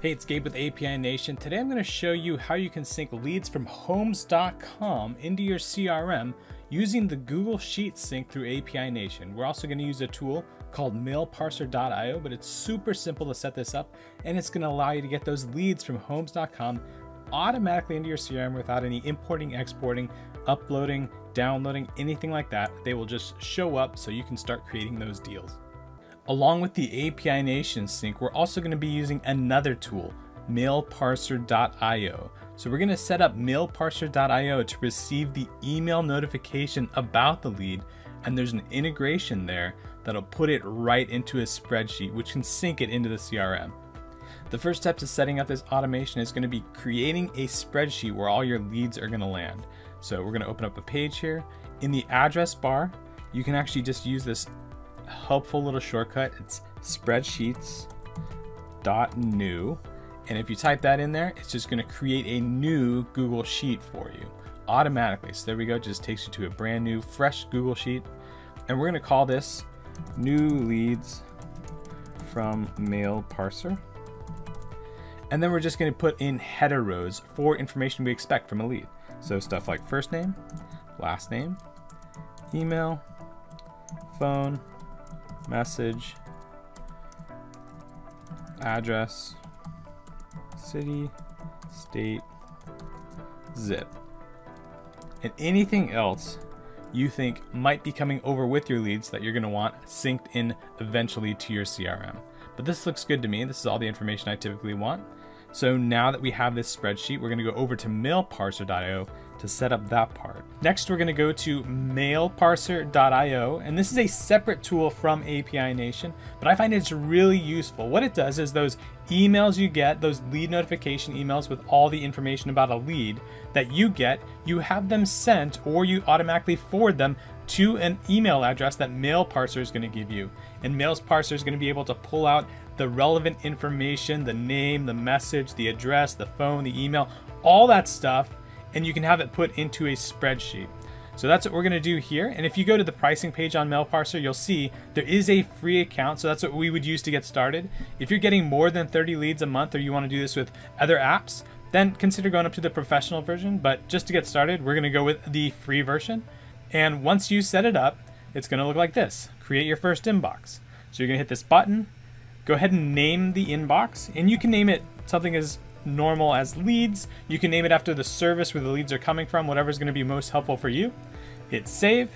Hey, it's Gabe with API Nation. Today I'm going to show you how you can sync leads from homes.com into your CRM using the Google Sheets sync through API Nation. We're also going to use a tool called mailparser.io, but it's super simple to set this up and it's going to allow you to get those leads from homes.com automatically into your CRM without any importing, exporting, uploading, downloading, anything like that. They will just show up so you can start creating those deals. Along with the API Nation sync, we're also going to be using another tool, mailparser.io. So we're going to set up mailparser.io to receive the email notification about the lead, and there's an integration there that'll put it right into a spreadsheet, which can sync it into the CRM. The first step to setting up this automation is going to be creating a spreadsheet where all your leads are going to land. So we're going to open up a page here. In the address bar, you can actually just use this helpful little shortcut. It's spreadsheets.new. And if you type that in there, it's just going to create a new Google Sheet for you automatically. So there we go, just takes you to a brand new, fresh Google Sheet. And we're going to call this new leads from mail parser. And then we're just going to put in header rows for information we expect from a lead. So stuff like first name, last name, email, phone, message, address, city, state, zip. And anything else you think might be coming over with your leads that you're going to want synced in eventually to your CRM. But this looks good to me. This is all the information I typically want. So now that we have this spreadsheet, we're going to go over to mailparser.io to set up that part. Next, we're going to go to mailparser.io, and this is a separate tool from API Nation, but I find it's really useful. What it does is those emails you get, those lead notification emails with all the information about a lead that you get, you have them sent or you automatically forward them to an email address that MailParser is going to give you. And MailParser is going to be able to pull out the relevant information, the name, the message, the address, the phone, the email, all that stuff, and you can have it put into a spreadsheet. So that's what we're gonna do here. And if you go to the pricing page on MailParser, you'll see there is a free account. So that's what we would use to get started. If you're getting more than 30 leads a month or you wanna do this with other apps, then consider going up to the professional version. But just to get started, we're gonna go with the free version. And once you set it up, it's gonna look like this. Create your first inbox. So you're gonna hit this button, go ahead and name the inbox, and you can name it something as normal as leads. You can name it after the service where the leads are coming from, whatever's going to be most helpful for you. Hit save,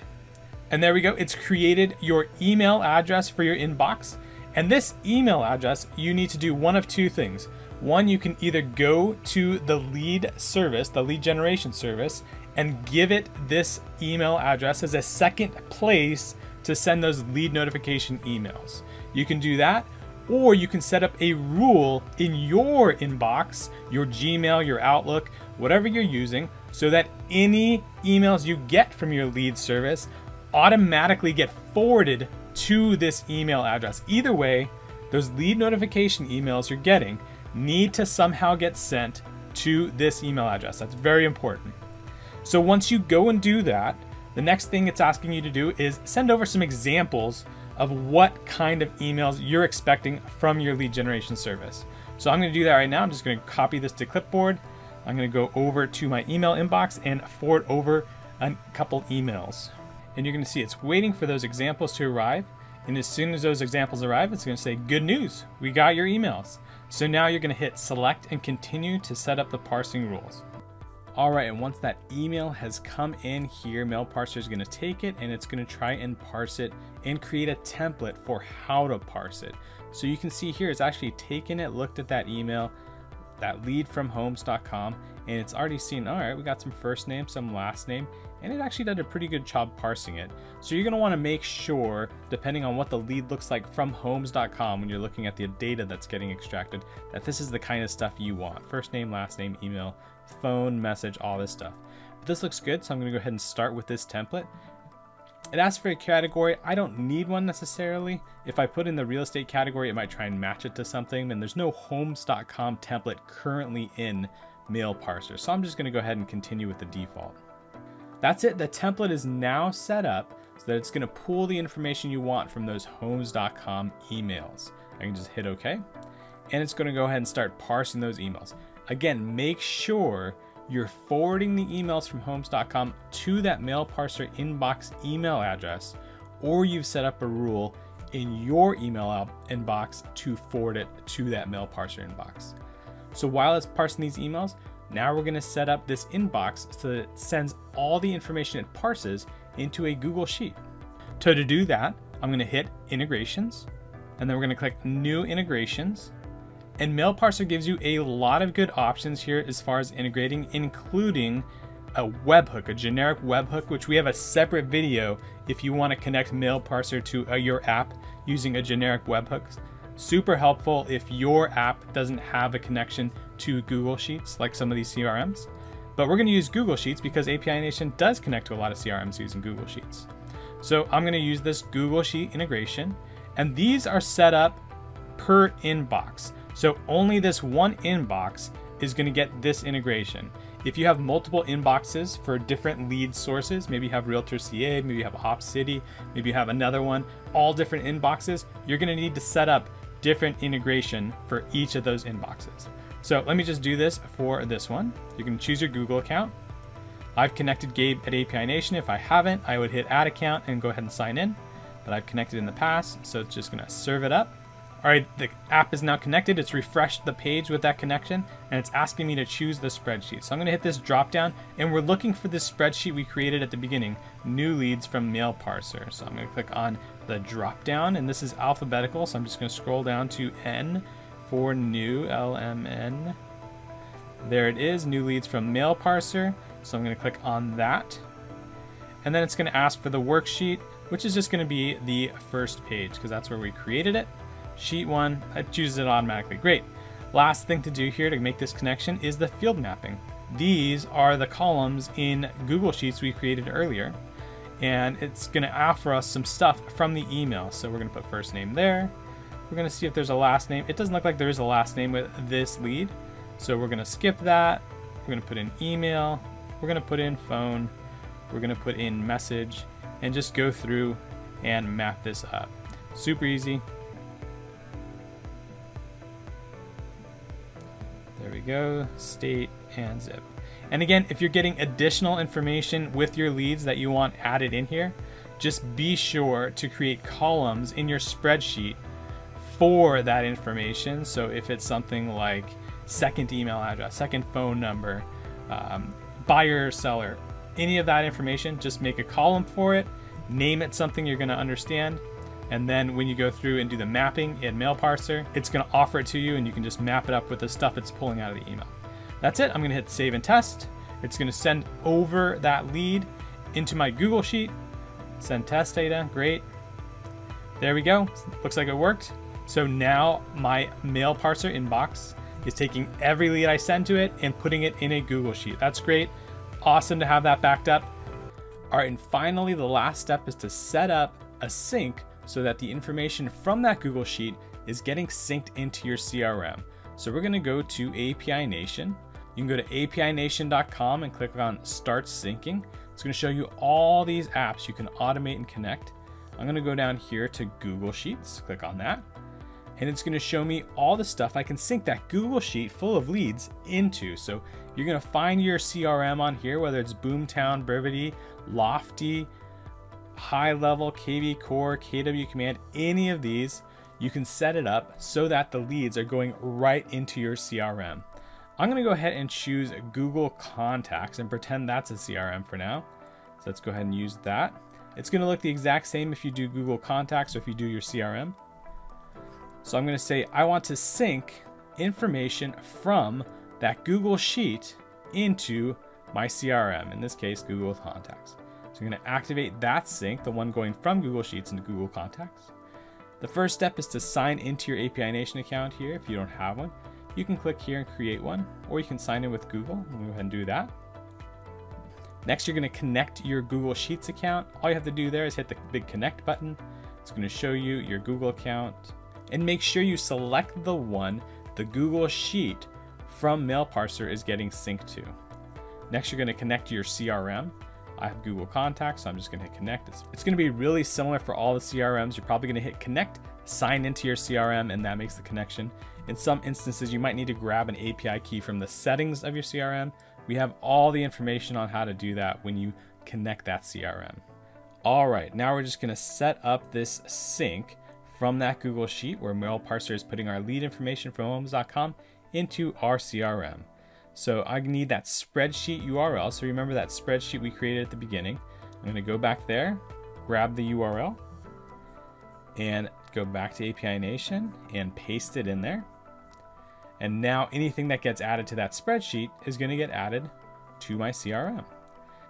and there we go. It's created your email address for your inbox. And this email address, you need to do one of two things. One, you can either go to the lead service, the lead generation service, and give it this email address as a second place to send those lead notification emails. You can do that, or you can set up a rule in your inbox, your Gmail, your Outlook, whatever you're using, so that any emails you get from your lead service automatically get forwarded to this email address. Either way, those lead notification emails you're getting need to somehow get sent to this email address. That's very important. So once you go and do that, the next thing it's asking you to do is send over some examples of what kind of emails you're expecting from your lead generation service. So I'm going to do that right now. I'm just going to copy this to clipboard. I'm going to go over to my email inbox and forward over a couple emails. And you're going to see it's waiting for those examples to arrive. And as soon as those examples arrive, it's going to say, good news, we got your emails. So now you're going to hit select and continue to set up the parsing rules. All right, and once that email has come in here, MailParser is gonna take it and it's gonna try and parse it and create a template for how to parse it. So you can see here, it's actually taken it, looked at that email, that lead from homes.com, and it's already seen, all right, we got some first name, some last name, and it actually did a pretty good job parsing it. So you're gonna wanna make sure, depending on what the lead looks like from homes.com when you're looking at the data that's getting extracted, that this is the kind of stuff you want. First name, last name, email, phone, message, all this stuff. But this looks good, so I'm gonna go ahead and start with this template. It asks for a category. I don't need one necessarily. If I put in the real estate category, it might try and match it to something, and there's no homes.com template currently in Mail Parser. So I'm just gonna go ahead and continue with the default. That's it, the template is now set up so that it's gonna pull the information you want from those homes.com emails. I can just hit okay. and it's going to go ahead and start parsing those emails. Again, make sure you're forwarding the emails from homes.com to that mail parser inbox email address, or you've set up a rule in your email inbox to forward it to that mail parser inbox. So while it's parsing these emails, now we're going to set up this inbox so that it sends all the information it parses into a Google Sheet. So to do that, I'm going to hit integrations and then we're going to click new integrations. And Mail Parser gives you a lot of good options here as far as integrating, including a webhook, a generic webhook, which we have a separate video if you want to connect Mail Parser to uh, your app using a generic webhook. Super helpful if your app doesn't have a connection to Google Sheets like some of these CRMs. But we're going to use Google Sheets because API Nation does connect to a lot of CRMs using Google Sheets. So I'm going to use this Google Sheet integration, and these are set up per inbox. So only this one inbox is going to get this integration. If you have multiple inboxes for different lead sources, maybe you have Realtor CA, maybe you have Opcity, maybe you have another one, all different inboxes, you're going to need to set up different integration for each of those inboxes. So let me just do this for this one. You can choose your Google account. I've connected Gabe at API Nation. If I haven't, I would hit add account and go ahead and sign in. But I've connected in the past, so it's just gonna serve it up. All right, the app is now connected. It's refreshed the page with that connection, and it's asking me to choose the spreadsheet. So I'm gonna hit this drop down, and we're looking for this spreadsheet we created at the beginning, new leads from Mail Parser. So I'm gonna click on the drop down, and this is alphabetical, so I'm just gonna scroll down to N for new, LMN. There it is, new leads from Mail Parser. So I'm gonna click on that. And then it's gonna ask for the worksheet, which is just gonna be the first page, because that's where we created it. Sheet one, it chooses it automatically. Great. Last thing to do here to make this connection is the field mapping. These are the columns in Google Sheets we created earlier. And it's gonna offer us some stuff from the email. So we're gonna put first name there. We're gonna see if there's a last name. It doesn't look like there is a last name with this lead. So we're gonna skip that. We're gonna put in email. We're gonna put in phone. We're gonna put in message and just go through and map this up. Super easy. We go, state and zip. And again, if you're getting additional information with your leads that you want added in here, just be sure to create columns in your spreadsheet for that information. So if it's something like second email address, second phone number, um, buyer, seller, any of that information, just make a column for it, name it something you're going to understand, and then when you go through and do the mapping in Mail Parser, it's going to offer it to you and you can just map it up with the stuff it's pulling out of the email. That's it. I'm going to hit save and test. It's going to send over that lead into my Google Sheet. Send test data. Great. There we go. Looks like it worked. So now my Mail Parser inbox is taking every lead I send to it and putting it in a Google Sheet. That's great. Awesome to have that backed up. All right, and finally, the last step is to set up a sync so that the information from that Google Sheet is getting synced into your CRM. So we're gonna go to API Nation. You can go to apination.com and click on Start Syncing. It's gonna show you all these apps you can automate and connect. I'm gonna go down here to Google Sheets, click on that and it's gonna show me all the stuff I can sync that Google Sheet full of leads into. So you're gonna find your CRM on here, whether it's Boomtown, Brivity, Lofty, High Level, kvCORE, KW Command, any of these, you can set it up so that the leads are going right into your CRM. I'm gonna go ahead and choose Google Contacts and pretend that's a CRM for now. So let's go ahead and use that. It's gonna look the exact same if you do Google Contacts or if you do your CRM. So I'm going to say I want to sync information from that Google Sheet into my CRM, in this case, Google Contacts. So I'm going to activate that sync, the one going from Google Sheets into Google Contacts. The first step is to sign into your API Nation account here if you don't have one. You can click here and create one, or you can sign in with Google. We'll go ahead and do that. Next, you're going to connect your Google Sheets account. All you have to do there is hit the big connect button. It's going to show you your Google account, and make sure you select the one the Google Sheet from Mail Parser is getting synced to. Next, you're going to connect your CRM. I have Google Contacts, so I'm just going to hit connect. It's, it's going to be really similar for all the CRMs. You're probably going to hit connect sign into your CRM and that makes the connection. In some instances, you might need to grab an API key from the settings of your CRM. We have all the information on how to do that when you connect that CRM. All right, now we're just gonna set up this sync from that Google Sheet where MailParser is putting our lead information from homes.com into our CRM. So I need that spreadsheet URL. So remember that spreadsheet we created at the beginning. I'm gonna go back there, grab the URL, and go back to API Nation and paste it in there. And now anything that gets added to that spreadsheet is gonna get added to my CRM.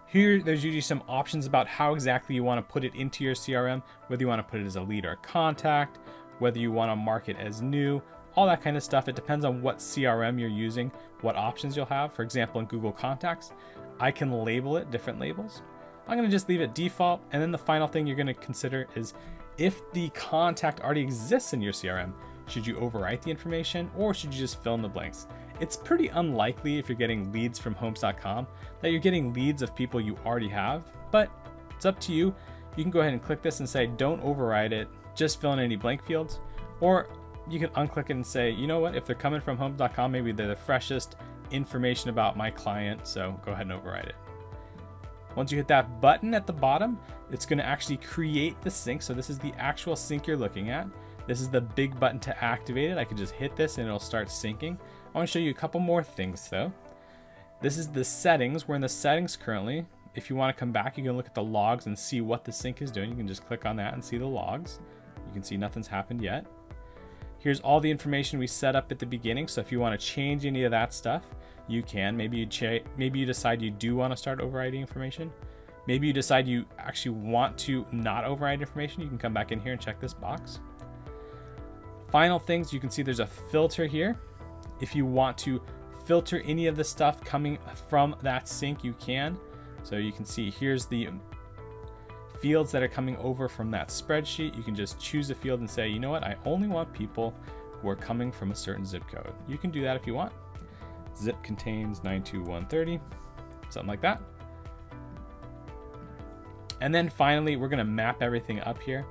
Here, there's usually some options about how exactly you want to put it into your CRM, whether you want to put it as a lead or a contact, whether you want to mark it as new, all that kind of stuff. It depends on what CRM you're using, what options you'll have. For example, in Google Contacts, I can label it different labels. I'm going to just leave it default. And then the final thing you're going to consider is if the contact already exists in your CRM, should you overwrite the information or should you just fill in the blanks? It's pretty unlikely if you're getting leads from homes.com that you're getting leads of people you already have, but it's up to you. You can go ahead and click this and say, don't override it, just fill in any blank fields. Or you can unclick it and say, you know what, if they're coming from home.com, maybe they're the freshest information about my client, so go ahead and override it. Once you hit that button at the bottom, it's going to actually create the sync. So this is the actual sync you're looking at. This is the big button to activate it. I can just hit this and it'll start syncing. I want to show you a couple more things though. This is the settings. We're in the settings currently. If you want to come back, you can look at the logs and see what the sync is doing. You can just click on that and see the logs. You can see nothing's happened yet. Here's all the information we set up at the beginning. So if you want to change any of that stuff, you can. Maybe you maybe you decide you do want to start overriding information. Maybe you decide you actually want to not override information. You can come back in here and check this box. Final things, you can see there's a filter here. If you want to filter any of the stuff coming from that sync, you can. So you can see here's the fields that are coming over from that spreadsheet. You can just choose a field and say, you know what, I only want people who are coming from a certain zip code. You can do that if you want. Zip contains 92130, something like that. And then finally, we're gonna map everything up here.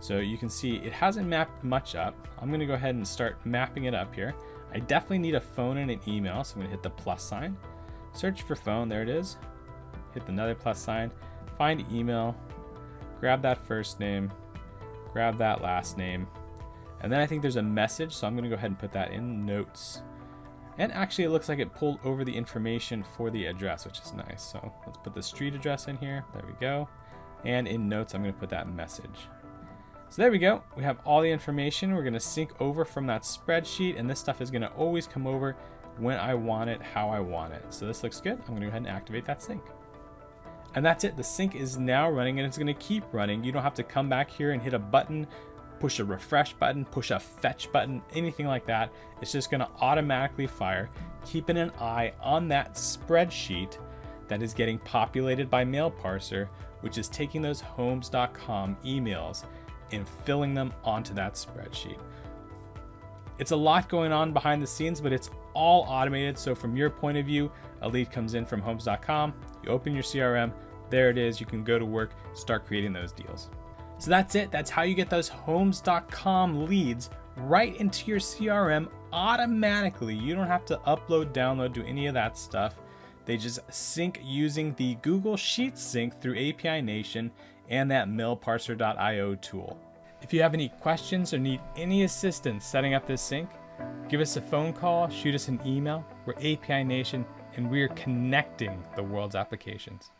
So you can see it hasn't mapped much up. I'm gonna go ahead and start mapping it up here. I definitely need a phone and an email, so I'm gonna hit the plus sign. Search for phone, there it is. Hit another plus sign, find email, grab that first name, grab that last name, and then I think there's a message, so I'm gonna go ahead and put that in notes. And actually it looks like it pulled over the information for the address, which is nice. So let's put the street address in here, there we go. And in notes, I'm gonna put that message. So there we go. We have all the information. We're going to sync over from that spreadsheet, and this stuff is going to always come over when I want it, how I want it. So this looks good. I'm going to go ahead and activate that sync. And that's it. The sync is now running, and it's going to keep running. You don't have to come back here and hit a button, push a refresh button, push a fetch button, anything like that. It's just going to automatically fire, keeping an eye on that spreadsheet that is getting populated by MailParser, which is taking those homes.com emails and filling them onto that spreadsheet. It's a lot going on behind the scenes, but it's all automated. So from your point of view, a lead comes in from homes.com, you open your CRM, there it is. You can go to work, start creating those deals. So that's it. That's how you get those homes.com leads right into your CRM automatically. You don't have to upload, download, do any of that stuff. They just sync using the Google Sheets sync through API Nation and that mailparser.io tool. If you have any questions or need any assistance setting up this sync, give us a phone call, shoot us an email. We're API Nation, and we're connecting the world's applications.